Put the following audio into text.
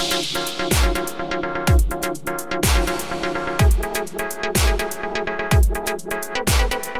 Thank you.